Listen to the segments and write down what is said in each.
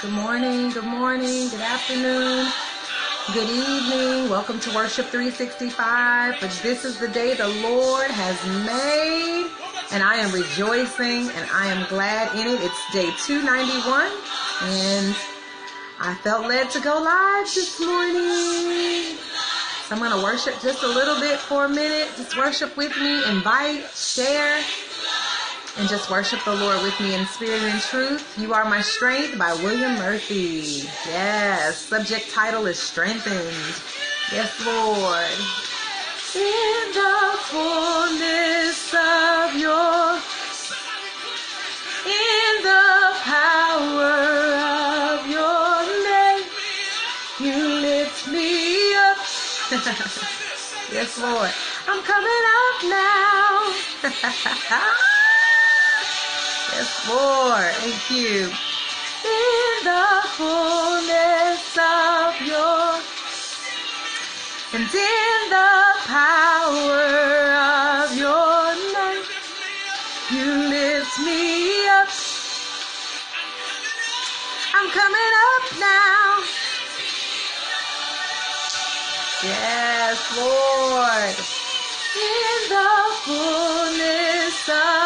Good morning, good morning, good afternoon, good evening. Welcome to Worship 365. For this is the day the Lord has made, and I am rejoicing and I am glad in it. It's day 291, and I felt led to go live this morning. So I'm going to worship just a little bit for a minute. Just worship with me, invite, share and just worship the Lord with me in spirit and truth. You Are My Strength by William Murphy. Yes, subject title is Strengthened. Yes, Lord. In the fullness of your, in the power of your name, you lift me up. yes, Lord. I'm coming up now. Lord. Thank you. In the fullness of your and in the power of your name, you lift me up. I'm coming up now. Yes, Lord. In the fullness of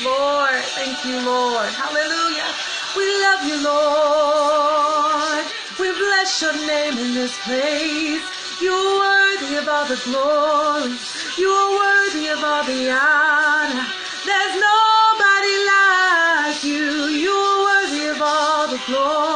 Lord. Thank you, Lord. Hallelujah. We love you, Lord. We bless your name in this place. You are worthy of all the glory. You are worthy of all the honor. There's nobody like you. You are worthy of all the glory.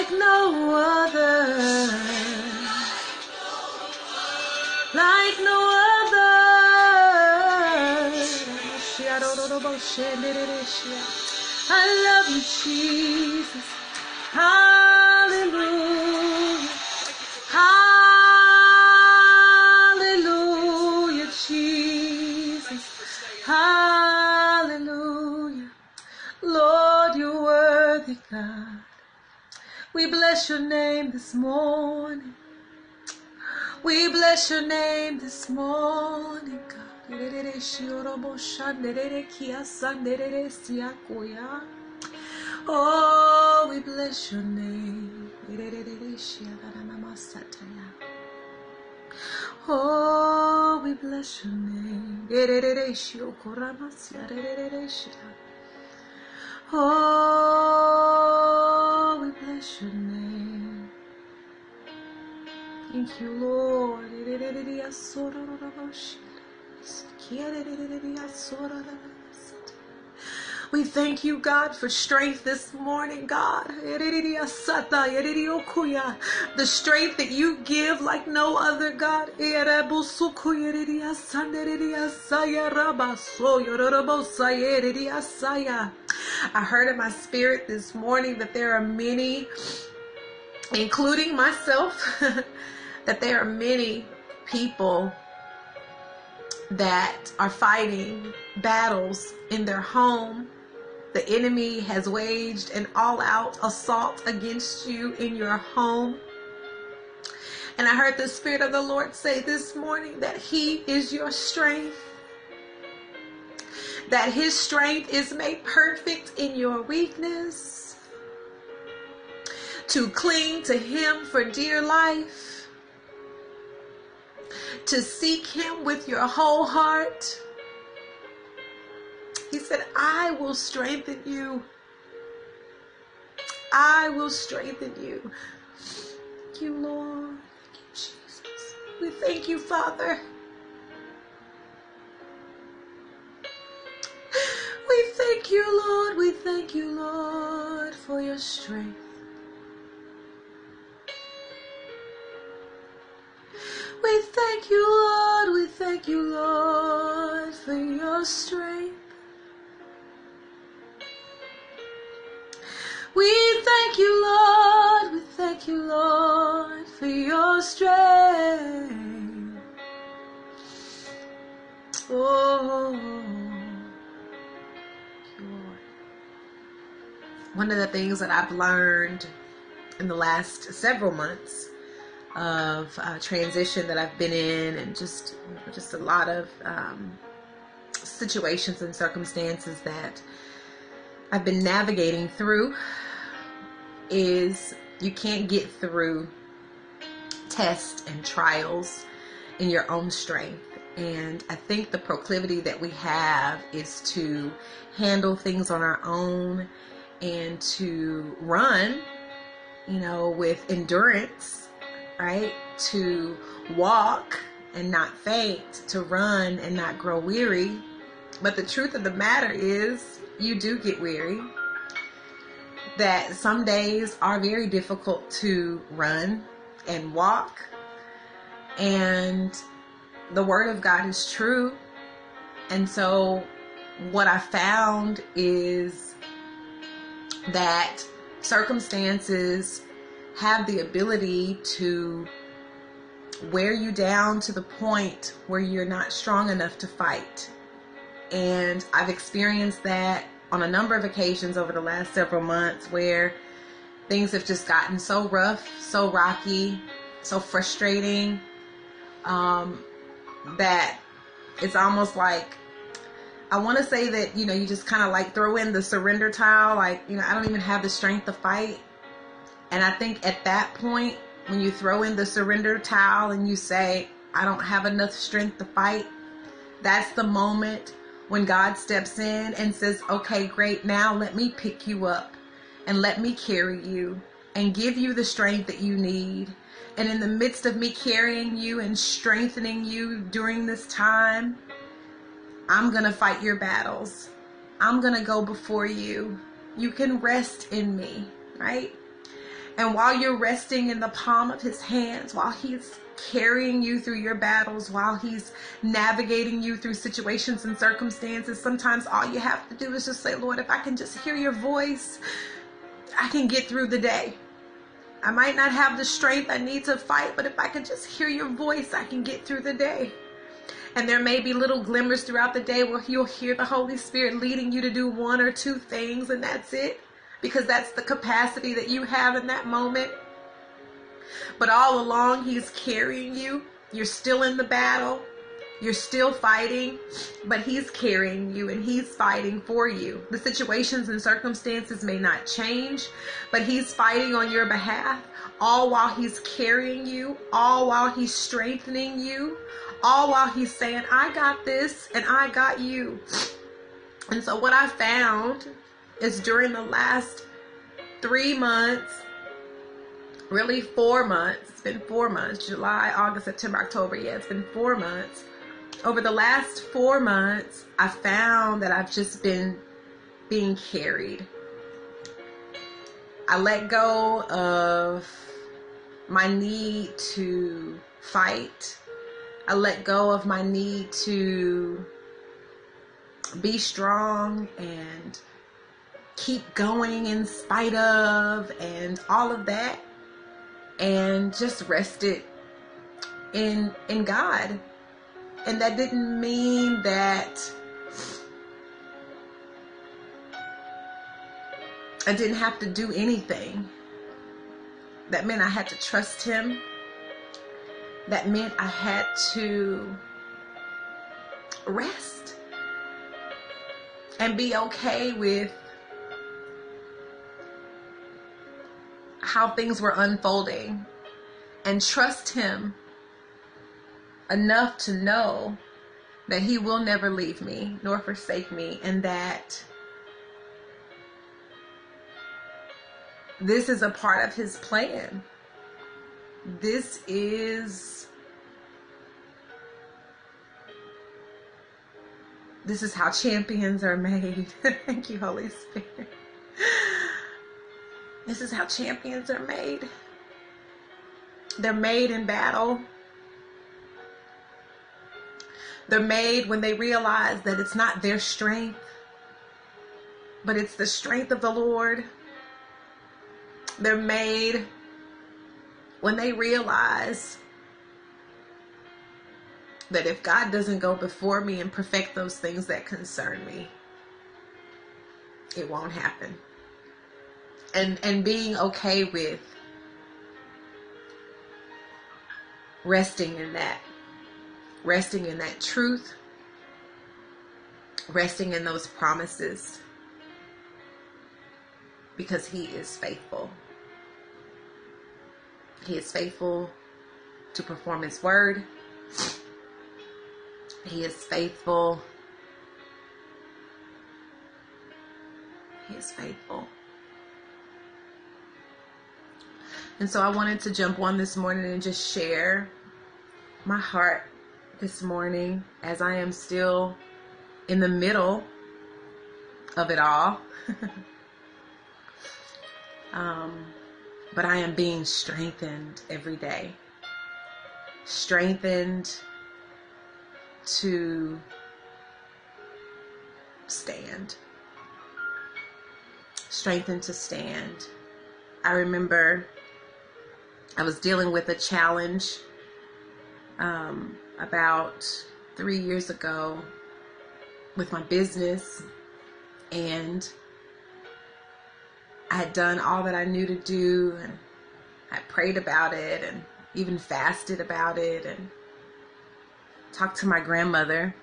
Like no other, like no other. I love you, Jesus. Hallelujah. Hallelujah, Jesus. Hallelujah. Lord, you're worthy, God. We bless your name this morning. We bless your name this morning, God. Oh, we bless your name. Oh, we bless your name. Oh, we bless your name. Thank you, Lord. We thank you, God, for strength this morning, God. The strength that you give like no other, God. I heard in my spirit this morning that there are many, including myself, that there are many people that are fighting battles in their home. The enemy has waged an all out assault against you in your home. And I heard the Spirit of the Lord say this morning that He is your strength, that His strength is made perfect in your weakness, to cling to Him for dear life, to seek Him with your whole heart. He said, I will strengthen you. I will strengthen you. Thank you, Lord. Thank you, Jesus. We thank you, Father. You, Lord. We thank you, Lord, for your strength. We thank you, Lord. We thank you, Lord, for your strength. We thank you, Lord. We thank you, Lord, for your strength. Oh, One of the things that I've learned in the last several months of uh, transition that I've been in, and just just a lot of um, situations and circumstances that I've been navigating through, is you can't get through tests and trials in your own strength. And I think the proclivity that we have is to handle things on our own and to run, you know, with endurance right? To walk and not faint, to run and not grow weary. But the truth of the matter is, you do get weary. That some days are very difficult to run and walk. And the Word of God is true. And so, what I found is that circumstances have the ability to wear you down to the point where you're not strong enough to fight. And I've experienced that on a number of occasions over the last several months where things have just gotten so rough, so rocky, so frustrating um, that it's almost like I want to say that you know you just kind of like throw in the surrender towel, like you know I don't even have the strength to fight, and I think at that point, when you throw in the surrender towel and you say, I don't have enough strength to fight, that's the moment when God steps in and says, Okay, great, now let me pick you up and let me carry you and give you the strength that you need. And in the midst of me carrying you and strengthening you during this time, I'm going to fight your battles. I'm going to go before you. You can rest in me, right? And while you're resting in the palm of his hands, while he's carrying you through your battles, while he's navigating you through situations and circumstances, sometimes all you have to do is just say, Lord, if I can just hear your voice, I can get through the day. I might not have the strength I need to fight, but if I can just hear your voice, I can get through the day. And there may be little glimmers throughout the day where you'll hear the Holy Spirit leading you to do one or two things, and that's it because that's the capacity that you have in that moment. But all along, He's carrying you. You're still in the battle. You're still fighting, but He's carrying you and He's fighting for you. The situations and circumstances may not change, but He's fighting on your behalf, all while He's carrying you, all while He's strengthening you, all while He's saying, I got this and I got you. And so, what I found is during the last three months, really four months. It's been four months July, August, September, October. Yeah, it's been four months. Over the last four months, I found that I've just been being carried. I let go of my need to fight. I let go of my need to be strong and keep going in spite of and all of that and just rested in in God. And that didn't mean that I didn't have to do anything. That meant I had to trust him. That meant I had to rest and be okay with how things were unfolding and trust Him enough to know that he will never leave me nor forsake me and that this is a part of his plan. This is this is how champions are made. Thank you, Holy Spirit. This is how champions are made. They're made in battle. They're made when they realize that it's not their strength, but it's the strength of the Lord. They're made when they realize that if God doesn't go before me and perfect those things that concern me, it won't happen. And and being okay with resting in that. Resting in that truth. Resting in those promises. Because he is faithful. He is faithful to perform his word. He is faithful. He is faithful. And so I wanted to jump on this morning and just share my heart this morning as I am still in the middle of it all. um, but I am being strengthened every day. Strengthened to stand. Strengthened to stand. I remember I was dealing with a challenge um, about three years ago with my business, and I had done all that I knew to do, and I prayed about it, and even fasted about it, and talked to my grandmother,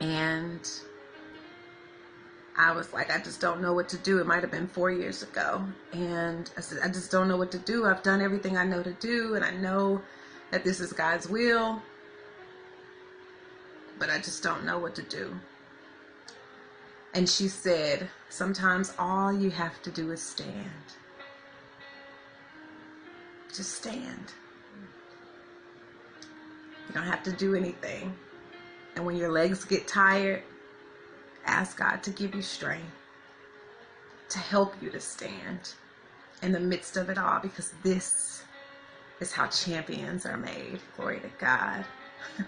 and I was like, I just don't know what to do. It might have been four years ago. And I said, I just don't know what to do. I've done everything I know to do, and I know that this is God's will, but I just don't know what to do. And she said, Sometimes all you have to do is stand. Just stand. You don't have to do anything. And when your legs get tired, ask God to give you strength to help you to stand in the midst of it all because this is how champions are made. Glory to God.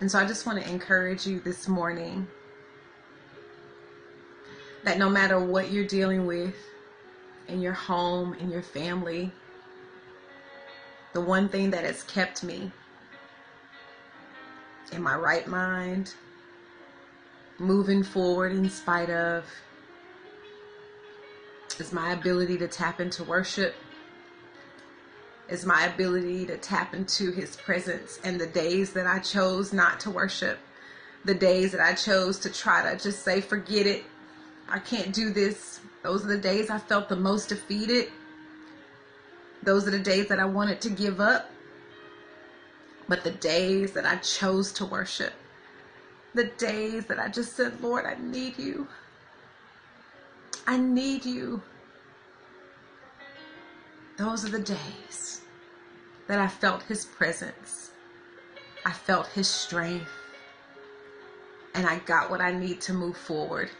and so I just want to encourage you this morning that no matter what you're dealing with in your home, in your family, the one thing that has kept me in my right mind, moving forward in spite of, is my ability to tap into worship, is my ability to tap into His presence. And the days that I chose not to worship, the days that I chose to try to just say, forget it, I can't do this, those are the days I felt the most defeated. Those are the days that I wanted to give up. But the days that I chose to worship, the days that I just said, Lord, I need you. I need you. Those are the days that I felt His presence. I felt His strength. And I got what I need to move forward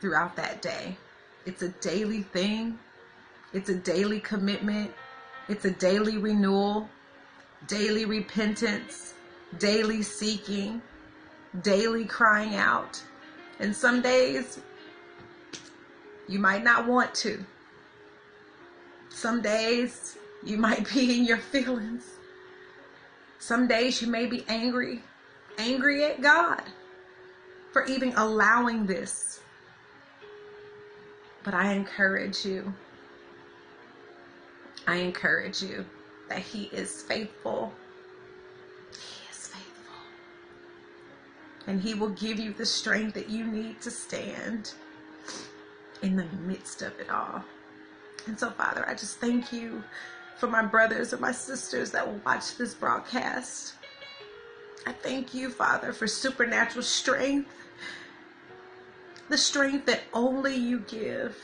throughout that day. It's a daily thing, it's a daily commitment, it's a daily renewal daily repentance, daily seeking, daily crying out. And some days you might not want to. Some days you might be in your feelings. Some days you may be angry, angry at God for even allowing this. But I encourage you. I encourage you that He is faithful. He is faithful. And He will give you the strength that you need to stand in the midst of it all. And so, Father, I just thank you for my brothers and my sisters that will watch this broadcast. I thank you, Father, for supernatural strength, the strength that only you give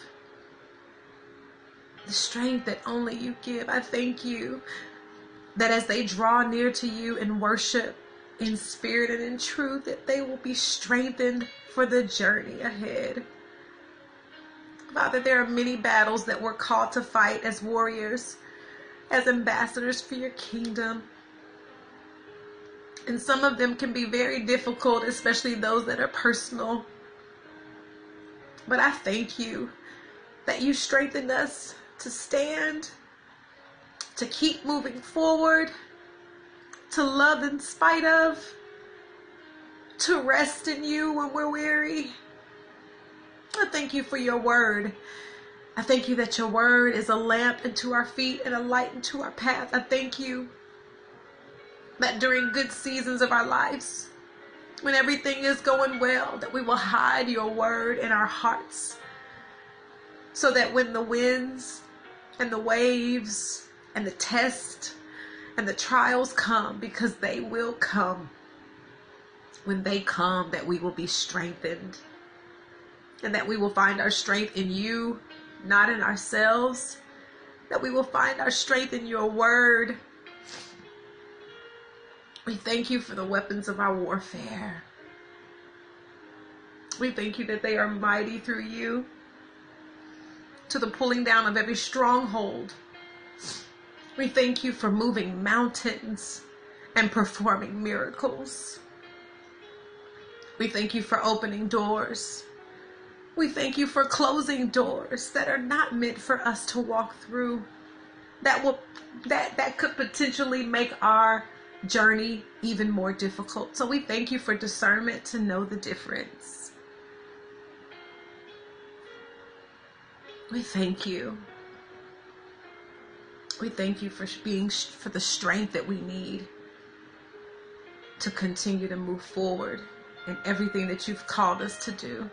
the strength that only you give. I thank you that as they draw near to you in worship, in spirit and in truth, that they will be strengthened for the journey ahead. Father, there are many battles that we're called to fight as warriors, as ambassadors for your kingdom. And some of them can be very difficult, especially those that are personal. But I thank you that you strengthened us to stand, to keep moving forward, to love in spite of, to rest in you when we're weary. I thank you for your word. I thank you that your word is a lamp unto our feet and a light unto our path. I thank you that during good seasons of our lives, when everything is going well, that we will hide your word in our hearts so that when the winds and the waves and the test and the trials come, because they will come, when they come, that we will be strengthened and that we will find our strength in you, not in ourselves, that we will find our strength in your word we thank you for the weapons of our warfare. We thank you that they are mighty through you to the pulling down of every stronghold. We thank you for moving mountains and performing miracles. We thank you for opening doors. We thank you for closing doors that are not meant for us to walk through. That will that that could potentially make our journey even more difficult. So we thank you for discernment to know the difference. We thank you. We thank you for being for the strength that we need to continue to move forward in everything that you've called us to do,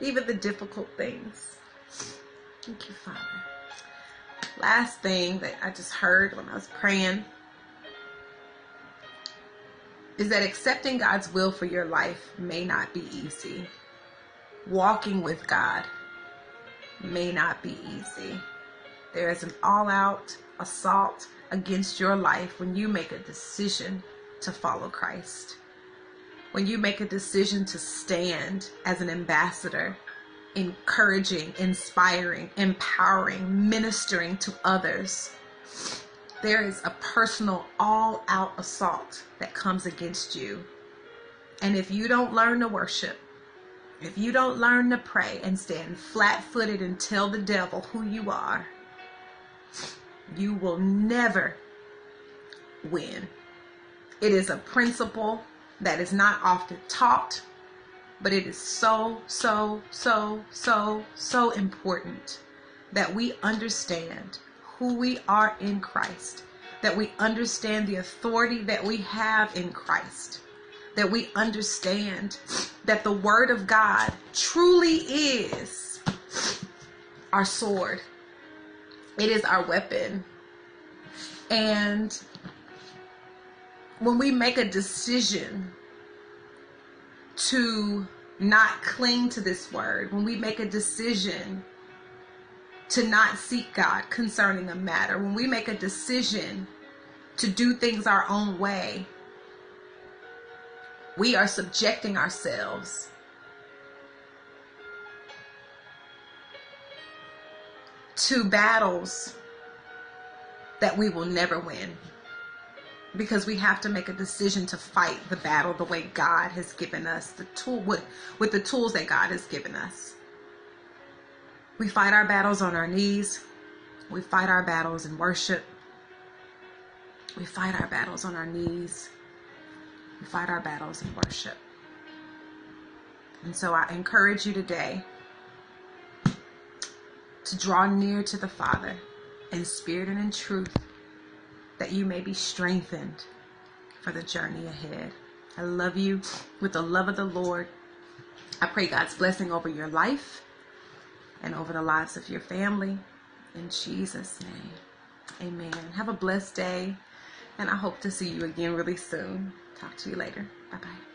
even the difficult things. Thank you, Father. Last thing that I just heard when I was praying is that accepting God's will for your life may not be easy. Walking with God may not be easy. There is an all out assault against your life when you make a decision to follow Christ. When you make a decision to stand as an ambassador, encouraging, inspiring, empowering, ministering to others there is a personal all out assault that comes against you. And if you don't learn to worship, if you don't learn to pray and stand flat footed and tell the devil who you are, you will never win. It is a principle that is not often taught, but it is so, so, so, so, so important that we understand who we are in Christ, that we understand the authority that we have in Christ, that we understand that the Word of God truly is our sword, it is our weapon. And when we make a decision to not cling to this word, when we make a decision to not seek God concerning a matter, when we make a decision to do things our own way, we are subjecting ourselves to battles that we will never win because we have to make a decision to fight the battle the way God has given us the tool with with the tools that God has given us. We fight our battles on our knees. We fight our battles in worship. We fight our battles on our knees. We fight our battles in worship. And so I encourage you today to draw near to the Father in spirit and in truth that you may be strengthened for the journey ahead. I love you with the love of the Lord. I pray God's blessing over your life and over the lives of your family. In Jesus' name, amen. Have a blessed day, and I hope to see you again really soon. Talk to you later. Bye bye.